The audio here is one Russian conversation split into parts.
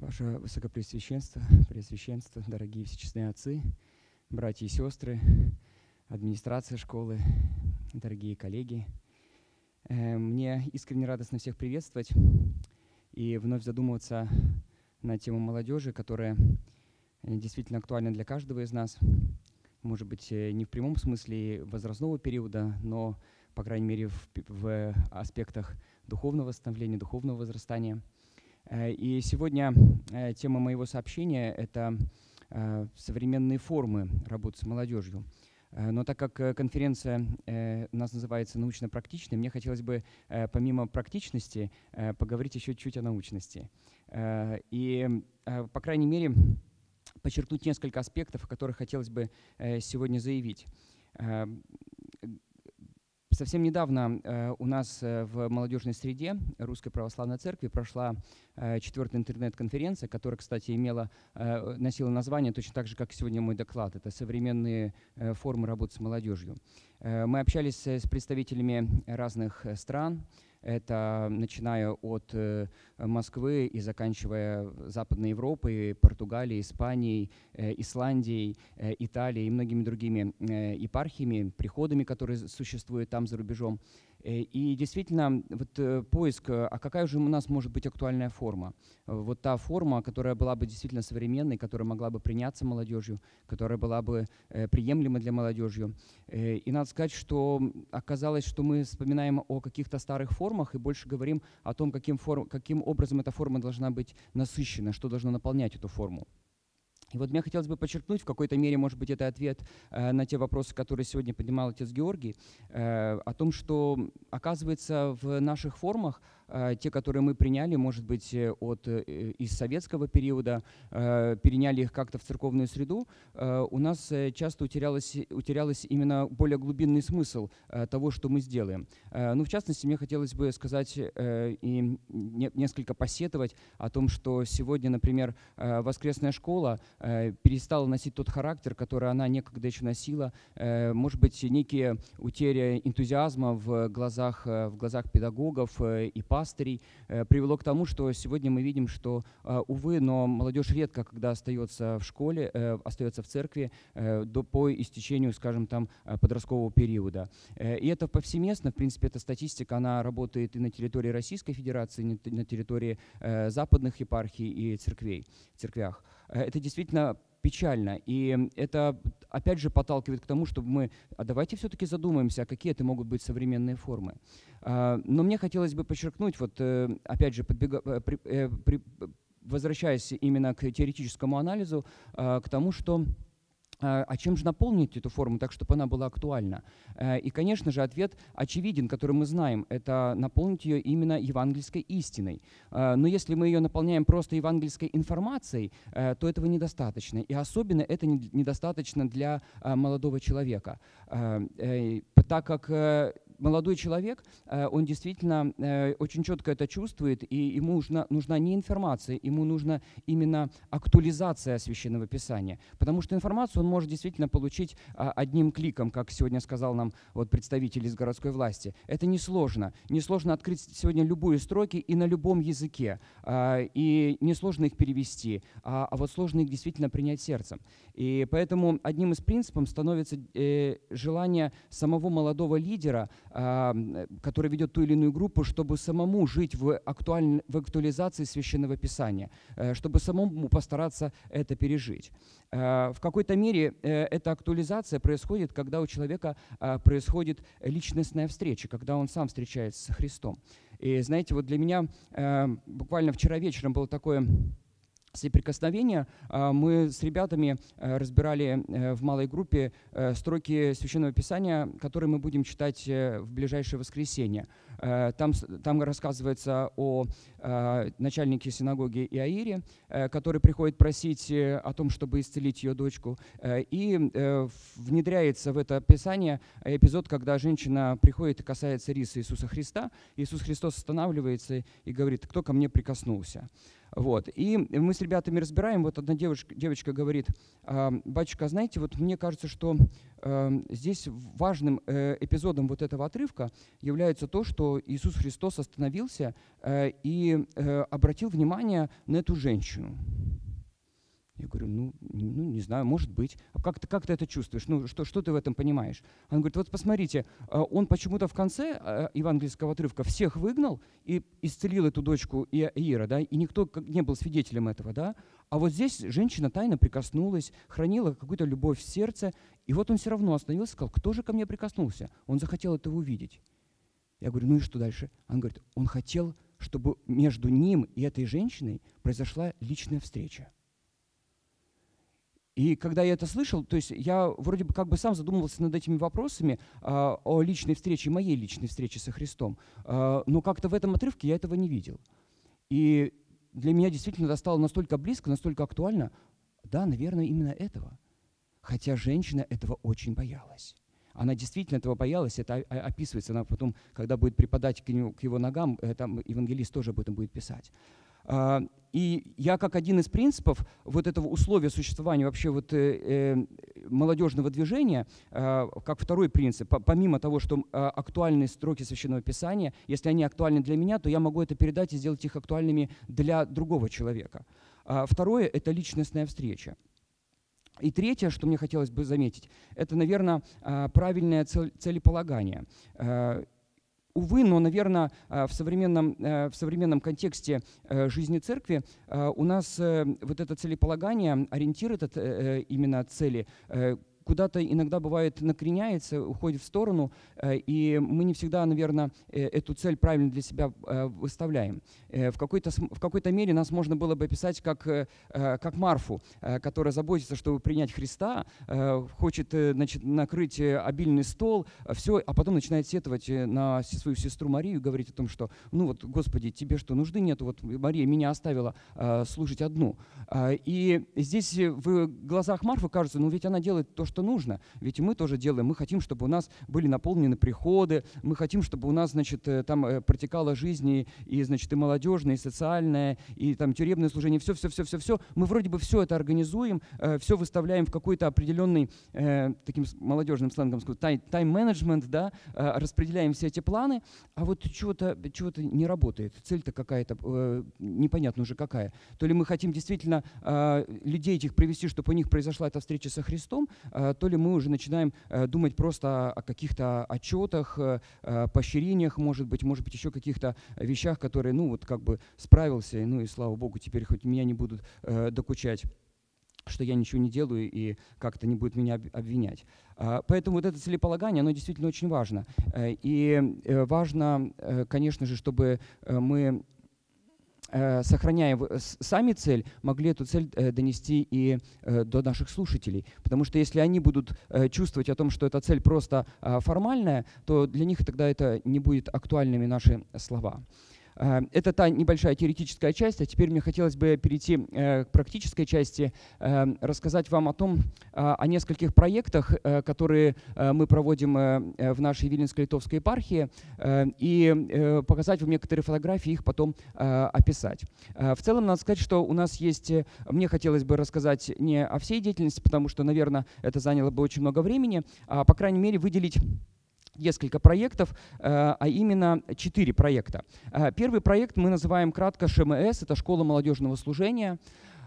Ваше Высокопресвященство, Пресвященство, дорогие всечестные отцы, братья и сестры, администрация школы, дорогие коллеги. Э, мне искренне радостно всех приветствовать и вновь задумываться на тему молодежи, которая э, действительно актуальна для каждого из нас. Может быть, э, не в прямом смысле возрастного периода, но, по крайней мере, в, в аспектах духовного становления, духовного возрастания – и сегодня э, тема моего сообщения — это э, современные формы работы с молодежью. Но так как конференция у нас называется научно-практичной, мне хотелось бы помимо практичности поговорить еще чуть о научности. И, по крайней мере, подчеркнуть несколько аспектов, о которых хотелось бы сегодня заявить. Совсем недавно э, у нас э, в молодежной среде Русской Православной Церкви прошла э, четвертая интернет-конференция, которая, кстати, имела, носила название точно так же, как сегодня мой доклад. Это современные формы работы с молодежью. Мы общались с представителями разных стран, это начиная от э, Москвы и заканчивая Западной Европой, Португалией, Испанией, э, Исландией, э, Италией и многими другими епархиями, приходами, которые существуют там за рубежом. Э, и действительно, вот э, поиск, э, а какая же у нас может быть актуальная форма? Вот та форма, которая была бы действительно современной, которая могла бы приняться молодежью, которая была бы приемлема для молодежи. И надо сказать, что оказалось, что мы вспоминаем о каких-то старых формах и больше говорим о том, каким, форм, каким образом эта форма должна быть насыщена, что должно наполнять эту форму. И вот мне хотелось бы подчеркнуть, в какой-то мере, может быть, это ответ э, на те вопросы, которые сегодня поднимал отец Георгий, э, о том, что, оказывается, в наших формах Э, те, которые мы приняли, может быть, э, от, из советского периода, переняли их как-то в церковную среду, у нас часто утерялось, утерялось именно более глубинный смысл того, что мы сделаем. Ну, в частности, мне хотелось бы сказать и несколько посетовать о том, что сегодня, например, воскресная школа перестала носить тот характер, который она некогда еще носила. Может быть, некие утеря энтузиазма в глазах, в глазах педагогов и пастырей, э, привело к тому, что сегодня мы видим, что, э, увы, но молодежь редко, когда остается в школе, э, остается в церкви до, по истечению, скажем, там, подросткового периода. И это повсеместно, в принципе, эта статистика, она работает и на территории Российской Федерации, и на территории западных епархий и церквей, церквях. Это действительно печально. И это, опять же, подталкивает к тому, чтобы мы, а давайте все-таки задумаемся, а какие это могут быть современные формы. А, но мне хотелось бы подчеркнуть, вот, э, опять же, подбега, э, при, э, при, возвращаясь именно к теоретическому анализу, а, к тому, что а, а чем же наполнить эту форму так, чтобы она была актуальна? Э, и, конечно же, ответ очевиден, который мы знаем, это наполнить ее именно евангельской истиной. Э, но если мы ее наполняем просто евангельской информацией, э, то этого недостаточно. И особенно это недостаточно для молодого человека, так как молодой человек, э, он действительно э, очень четко это чувствует, и ему нужна, нужна не информация, ему нужна именно актуализация Священного Писания. Потому что информацию он может действительно получить а, одним кликом, как сегодня сказал нам вот представитель из городской власти. Это несложно. Несложно открыть сегодня любые строки и на любом языке. А, и несложно их перевести, а, а вот сложно их действительно принять сердцем. И поэтому одним из принципов становится э, желание самого молодого лидера который ведет ту или иную группу, чтобы самому жить в, актуаль... в актуализации Священного Писания, э, чтобы самому постараться это пережить. Э, в какой-то мере э, эта актуализация происходит, когда у человека происходит личностная встреча, когда он сам встречается с Христом. И знаете, вот для меня буквально вчера вечером было такое соприкосновения а, мы с ребятами э, разбирали э, в малой группе э, строки Священного Писания, которые мы будем читать в ближайшее воскресенье. Там, там рассказывается о начальнике синагоги Иаире, который приходит просить о том, чтобы исцелить ее дочку. И внедряется в это Писание эпизод, когда женщина приходит и касается риса Иисуса Христа. Иисус Христос останавливается и говорит, кто ко мне прикоснулся. Вот. И мы с ребятами разбираем, вот одна девушка, девочка говорит, «А, батюшка, знаете, вот мне кажется, что э, здесь важным э, эпизодом вот этого отрывка является то, что Иисус Христос остановился э, и обратил внимание на эту женщину. Я говорю, ну, ну не знаю, может быть. А как ты, как ты это чувствуешь? Ну, что, что ты в этом понимаешь? Он говорит, вот посмотрите, э, он почему-то в конце э, евангельского отрывка всех выгнал и исцелил эту дочку Иира, да, и никто не был свидетелем этого, да. А вот здесь женщина тайно прикоснулась, хранила какую-то любовь в сердце, и вот он все равно остановился сказал, кто же ко мне прикоснулся? Он захотел это увидеть. Я говорю, ну и что дальше? Он говорит, он хотел, чтобы между ним и этой женщиной произошла личная встреча. И когда я это слышал, то есть я вроде бы как бы сам задумывался над этими вопросами а, о личной встрече, моей личной встрече со Христом, а, но как-то в этом отрывке я этого не видел. И для меня действительно это стало настолько близко, настолько актуально. Да, наверное, именно этого. Хотя женщина этого очень боялась. Она действительно этого боялась, это описывается, она потом, когда будет преподать к, нему, к его ногам, там евангелист тоже об этом будет писать. А, и я как один из принципов вот этого условия существования вообще вот э, э, молодежного движения, э, как второй принцип, по, помимо того, что э, актуальны строки Священного Писания, если они актуальны для меня, то я могу это передать и сделать их актуальными для другого человека. А второе – это личностная встреча. И третье, что мне хотелось бы заметить, это, наверное, а, правильное целеполагание. Увы, но, наверное, э, в современном, э, в современном контексте э, жизни церкви у нас вот это целеполагание, ориентир этот именно цели, куда-то иногда бывает накреняется, уходит в сторону, э, и мы не всегда, наверное, э, эту цель правильно для себя э, выставляем. В какой-то, в какой-то мере нас можно было бы описать как, как Марфу, которая заботится, чтобы принять Христа, хочет значит, накрыть обильный стол, все, а потом начинает сетовать на свою сестру Марию, говорить о том, что, ну вот, Господи, тебе что, нужды нет? Вот Мария меня оставила служить одну. И здесь в глазах Марфы кажется, ну ведь она делает то, что что нужно. Ведь мы тоже делаем, мы хотим, чтобы у нас были наполнены приходы, мы хотим, чтобы у нас, значит, э, там э, протекала жизнь и, значит, и молодежная, и социальная, и там тюремное служение, все, все, все, все, все. Мы вроде бы все это организуем, э, все выставляем в какой-то определенный, таким молодежным сленгом, тайм-менеджмент, да, распределяем все эти планы, а вот чего-то чего не работает. Цель-то какая-то, непонятно уже какая. То ли мы хотим действительно людей этих привести, чтобы у них произошла эта встреча со Христом, то ли мы уже начинаем э, думать просто о каких-то отчетах, э, поощрениях, может быть, может быть, еще каких-то вещах, которые, ну, вот как бы справился, ну и слава богу, теперь хоть меня не будут докучать что я ничего не делаю и как-то не будет меня обвинять. Поэтому вот это целеполагание, оно действительно очень важно. И важно, конечно же, чтобы мы Э, сохраняя сами цель, могли эту цель э, донести и э, до наших слушателей. Потому что если они будут чувствовать о том, что эта цель просто формальная, то для них тогда это не будет актуальными наши слова. Э, это та небольшая теоретическая часть, а теперь мне хотелось бы перейти э, к практической части, э, рассказать вам о том, о нескольких проектах, которые мы проводим в нашей Виленско-Литовской епархии, и показать вам некоторые фотографии, их потом описать. В целом, надо сказать, что у нас есть, мне хотелось бы рассказать не о всей деятельности, потому что, наверное, это заняло бы очень много времени, а, по крайней мере, выделить несколько проектов, э, а именно четыре проекта. Э, первый проект мы называем кратко ШМС, это школа молодежного служения.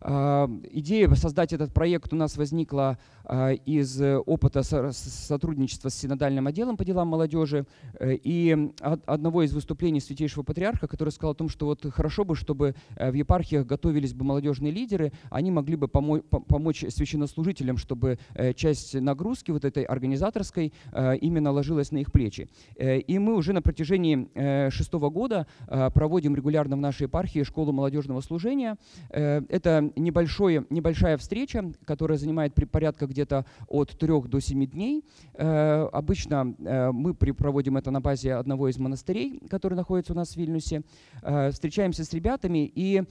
Идея создать этот проект у нас возникла а, из опыта сотрудничества с синодальным отделом по делам молодежи э, и одного из выступлений Святейшего Патриарха, который сказал о том, что вот хорошо бы, чтобы э, в епархиях готовились бы молодежные лидеры, они могли бы помочь священнослужителям, чтобы э, часть нагрузки вот этой организаторской именно ложилась на их плечи. И мы уже на протяжении шестого года проводим регулярно в нашей епархии школу молодежного служения. Это небольшое, небольшая встреча, которая занимает при порядка где-то от 3 до 7 дней. Э, обычно э, мы проводим это на базе одного из монастырей, который находится у нас в Вильнюсе. Э, встречаемся с ребятами и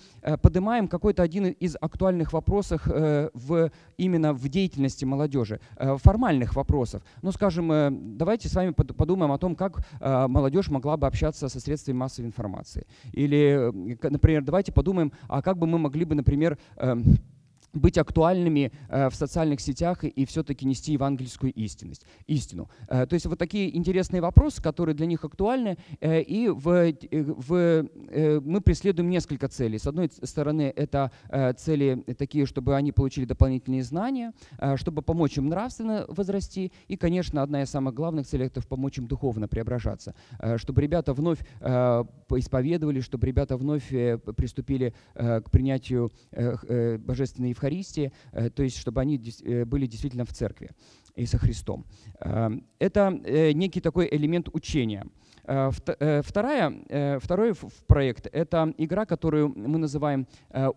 поднимаем какой-то один из актуальных вопросов в, именно в деятельности молодежи, формальных вопросов. Ну, скажем, давайте с вами подумаем о том, как молодежь могла бы общаться со средствами массовой информации. Или, например, давайте подумаем, а как бы мы могли бы, например, Um, быть актуальными э, в социальных сетях и, и все-таки нести евангельскую истинность, истину. Э, то есть вот такие интересные вопросы, которые для них актуальны, э, и в, в, мы преследуем несколько целей. С одной стороны, это цели такие, чтобы они получили дополнительные знания, чтобы помочь им нравственно возрасти, и, конечно, одна из самых главных целей – это помочь им духовно преображаться, чтобы ребята вновь исповедовали, чтобы ребята вновь приступили к принятию божественной Евхаристии, э, то есть чтобы они э, были действительно в церкви и со Христом. Эм, это э, некий такой элемент учения – Э, э, вторая, второй проект – это игра, которую мы называем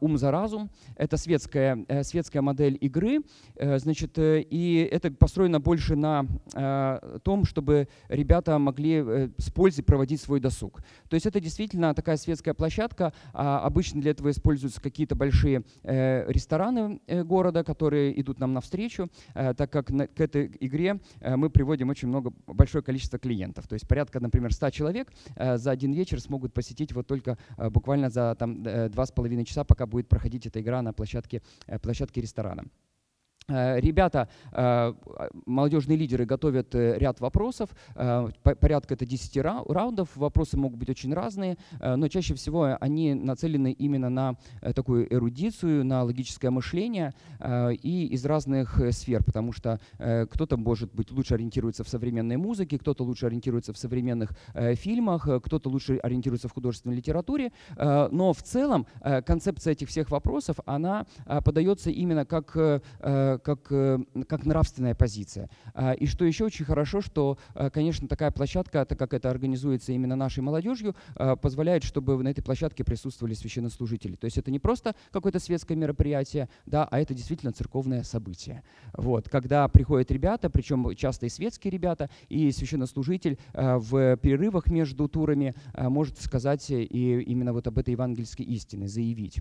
«Ум за разум». Это светская, светская модель игры, значит, и это построено больше на том, чтобы ребята могли с пользой проводить свой досуг. То есть это действительно такая светская площадка. А обычно для этого используются какие-то большие рестораны города, которые идут нам навстречу, так как этой игре мы приводим очень много, большое количество клиентов. То есть порядка, например, 100 человек э, за один вечер смогут посетить вот только э, буквально за там, э, два с половиной часа, пока будет проходить эта игра на площадке, площадке ресторана. Э, ребята, э, молодежные лидеры готовят э, ряд вопросов, порядка это 10 раундов, вопросы могут быть очень разные, но чаще всего они нацелены именно на такую эрудицию, на логическое мышление и из разных сфер, потому что кто-то, может быть, лучше ориентируется в современной музыке, кто-то лучше ориентируется в современных фильмах, кто-то лучше ориентируется в художественной литературе, но в целом концепция этих всех вопросов, она подается именно как как, э, как нравственная позиция. А, и что еще очень хорошо, что, э, конечно, такая площадка, так как это организуется именно нашей молодежью, э, позволяет, чтобы на этой площадке присутствовали священнослужители. То есть это не просто какое-то светское мероприятие, да, а это действительно церковное событие. Вот. Когда приходят ребята, причем часто и светские ребята, и священнослужитель в перерывах между турами может сказать и именно вот об этой евангельской истине, заявить.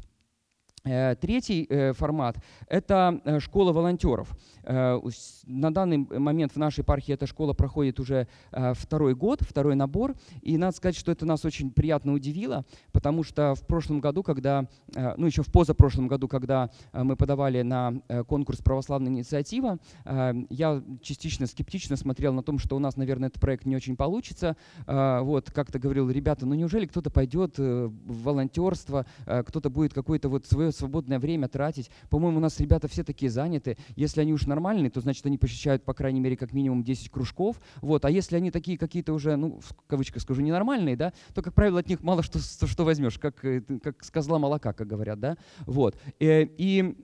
Э, третий э, формат – это э, школа волонтеров. На данный момент в нашей епархии эта школа проходит уже второй год, второй набор. И надо сказать, что это нас очень приятно удивило, потому что в прошлом году, когда, ну еще в позапрошлом году, когда мы подавали на конкурс «Православная инициатива», я частично скептично смотрел на том, что у нас, наверное, этот проект не очень получится. Вот, как-то говорил, ребята, ну неужели кто-то пойдет в волонтерство, кто-то будет какой-то вот свое свободное время тратить. По-моему, у нас ребята все такие заняты. Если они уж нормальные, то значит они посещают, по крайней мере, как минимум 10 кружков. Вот. А если они такие какие-то уже, ну, в кавычках скажу, ненормальные, да, то, как правило, от них мало что, что возьмешь, как, э, как с козла молока, как говорят, да. Вот. Э, и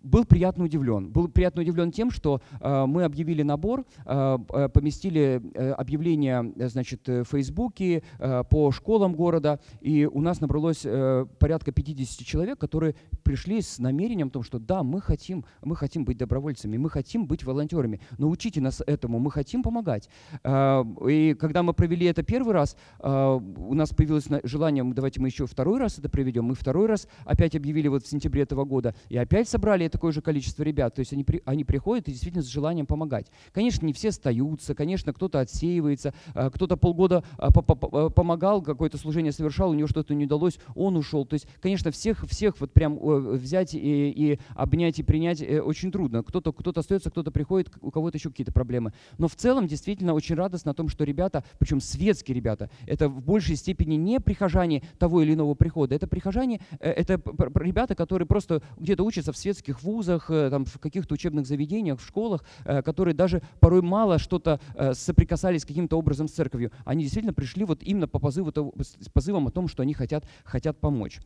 был приятно удивлен. Был приятно удивлен тем, что э, мы объявили набор, э, э поместили э, объявление э, значит, в Фейсбуке э, по школам города, и у нас набралось э, порядка 50 человек, которые пришли с намерением о том, что да, мы хотим, мы хотим быть добровольцами, мы хотим быть волонтерами, научите нас этому, мы хотим помогать. Э, и когда мы провели это первый раз, э, у нас появилось желание, давайте мы еще второй раз это проведем, мы второй раз опять объявили вот в сентябре этого года, и опять собрали такое же количество ребят. То есть они, при, они приходят и действительно с желанием помогать. Конечно, не все остаются, конечно, кто-то отсеивается, а, кто-то полгода а, помогал, какое-то служение совершал, у него что-то не удалось, он ушел. То есть, конечно, всех, всех вот прям взять и, и обнять и принять э, очень трудно. Кто-то кто остается, кто-то приходит, у кого-то еще какие-то проблемы. Но в целом действительно очень радостно о том, что ребята, причем светские ребята, это в большей степени не прихожане того или иного прихода, это прихожане, э, это ребята, которые просто где-то учатся в светских в вузах, э, там, в каких-то учебных заведениях, в школах, э, которые даже порой мало что-то э, соприкасались каким-то образом с церковью. Они действительно пришли вот именно по позыву, с позывом о том, что они хотят, хотят помочь.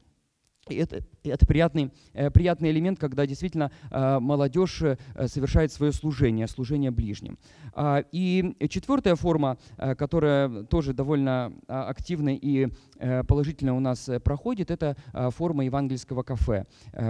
И это, это приятный, э, приятный элемент, когда действительно э, молодежь э, совершает свое служение, служение ближним. А, и четвертая форма, которая тоже довольно а, активно и положительно у нас проходит, это форма евангельского кафе.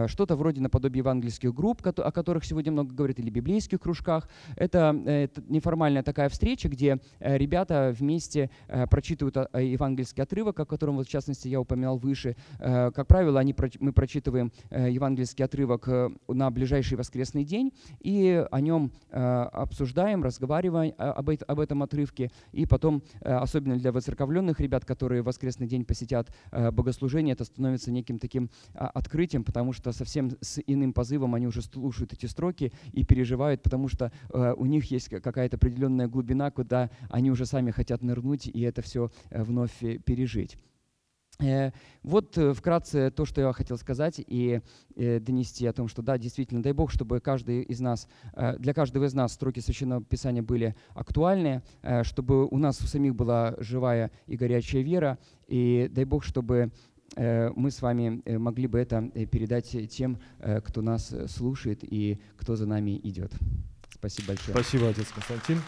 Что-то вроде наподобие евангельских групп, о которых сегодня много говорят, или библейских кружках. Это, неформальная такая встреча, где ребята вместе прочитывают евангельский отрывок, о котором, вот, в частности, я упоминал выше. Как правило, они, мы прочитываем евангельский отрывок на ближайший воскресный день и о нем обсуждаем, разговариваем об этом отрывке. И потом, особенно для воцерковленных ребят, которые в воскресный день посетят богослужение, это становится неким таким открытием, потому что совсем с иным позывом они уже слушают эти строки и переживают, потому что у них есть какая-то определенная глубина, куда они уже сами хотят нырнуть и это все вновь пережить. Э, вот э, вкратце то, что я хотел сказать и э, донести о том, что да, действительно, дай Бог, чтобы каждый из нас, для каждого из нас строки Священного Писания были актуальны, чтобы у нас у самих была живая и горячая вера, и дай Бог, чтобы мы с вами могли бы это передать тем, кто нас слушает и кто за нами идет. Спасибо большое. Спасибо, отец Константин.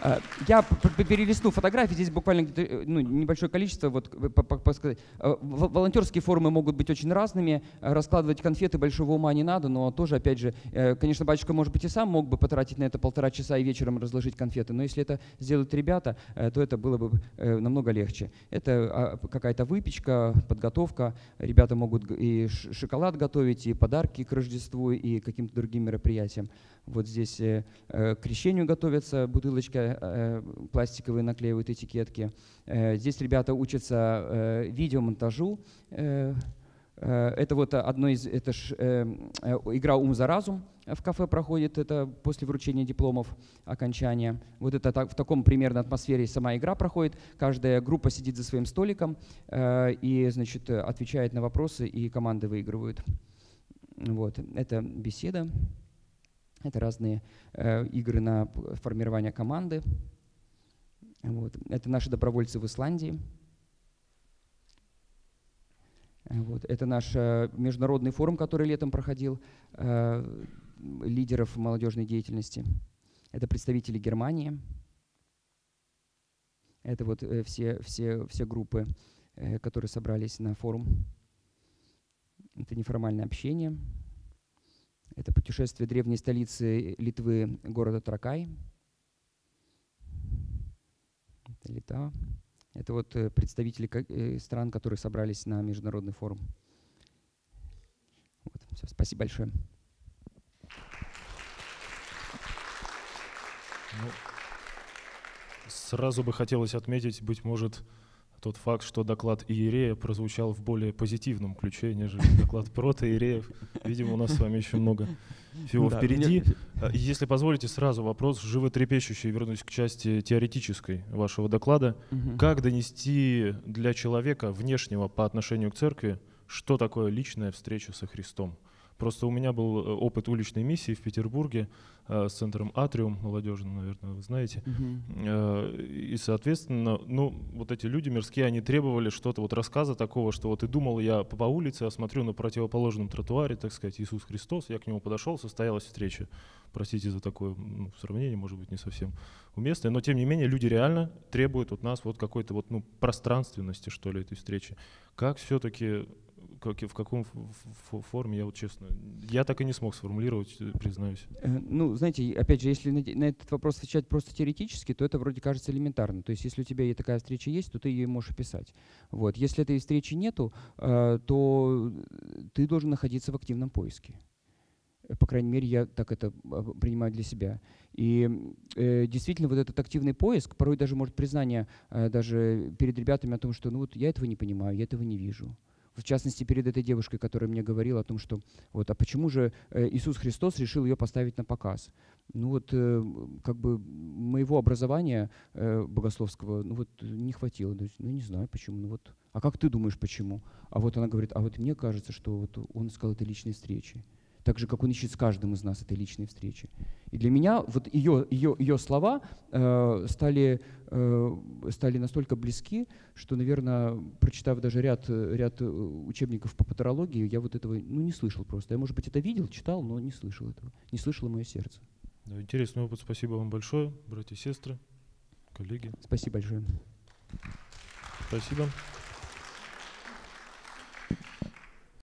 Э, я перелистну фотографии, здесь буквально э, ну, небольшое количество. Вот, э, волонтерские форумы могут быть очень разными, раскладывать конфеты большого ума не надо, но тоже, опять же, конечно, батюшка, может быть, и сам мог бы потратить на это полтора часа и вечером разложить конфеты, но если это сделают ребята, то это было бы намного легче. Это а, какая-то выпечка, подготовка, ребята могут и шоколад готовить, и подарки к Рождеству, и каким-то другим мероприятиям. Вот здесь к крещению готовятся, бутылочка э, пластиковые наклеивают этикетки. Э, здесь ребята учатся э, видеомонтажу. Э, это вот одно из, это ж, э, игра «Ум за разум» в кафе проходит, это после вручения дипломов окончания. Вот это так, в таком примерно атмосфере сама игра проходит. Каждая группа сидит за своим столиком э, и, значит, отвечает на вопросы, и команды выигрывают. Вот, это беседа. Это разные э, игры на формирование команды. Вот. Это наши добровольцы в Исландии. Вот. Это наш э, международный форум, который летом проходил, э, лидеров молодежной деятельности. Это представители Германии. Это вот все, все, все группы, которые собрались на форум. Это неформальное общение. Это путешествие древней столицы Литвы, города Тракай. Это Литва. Это вот э, представители э, стран, которые собрались на международный форум. Вот, все, спасибо большое. Ну, сразу бы хотелось отметить, быть может, тот факт, что доклад Иерея прозвучал в более позитивном ключе, нежели доклад протоиереев. Видимо, у нас с вами еще много всего да, впереди. Мне... А, если позволите, сразу вопрос животрепещущий, вернусь к части теоретической вашего доклада. Угу. Как донести для человека внешнего по отношению к церкви, что такое личная встреча со Христом? Просто у меня был э, опыт уличной миссии в Петербурге э, с центром Атриум молодежным, наверное, вы знаете. Uh-huh. И, соответственно, ну, вот эти люди мирские, они требовали что-то, вот рассказа такого, что вот и думал я по, улице, я смотрю на противоположном тротуаре, так сказать, Иисус Христос, я к нему подошел, состоялась встреча. Простите за такое ну, сравнение, может быть, не совсем уместное, но тем не менее люди реально требуют от нас вот какой-то вот, ну, пространственности, что ли, этой встречи. Как все-таки как, в каком форме, я вот честно, я так и не смог сформулировать, э, признаюсь. Э, ну, знаете, опять же, если на, на этот вопрос отвечать просто теоретически, то это вроде кажется элементарно. То есть, если у тебя такая встреча есть, то ты ее можешь описать. Вот. Если этой встречи нету, э, то ты должен находиться в активном поиске. По крайней мере, я так это принимаю для себя. И э, действительно, вот этот активный поиск, порой даже может признание э, даже перед ребятами о том, что ну вот я этого не понимаю, я этого не вижу в частности, перед этой девушкой, которая мне говорила о том, что вот, а почему же э, Иисус Христос решил ее поставить на показ? Ну вот, э, как бы моего образования э, богословского, ну вот, не хватило. То есть, ну не знаю почему, ну вот, а как ты думаешь, почему? А вот она говорит, а вот мне кажется, что вот он искал этой личной встречи так же, как он ищет с каждым из нас этой личной встречи. И для меня вот ее, ее, ее слова э, стали, э, стали настолько близки, что, наверное, прочитав даже ряд, ряд э, учебников по патерологии, я вот этого ну, не слышал просто. Я, может быть, это видел, читал, но не слышал этого. Не слышало мое сердце. Да, интересный опыт. Спасибо вам большое, братья и сестры, коллеги. Спасибо большое. Спасибо.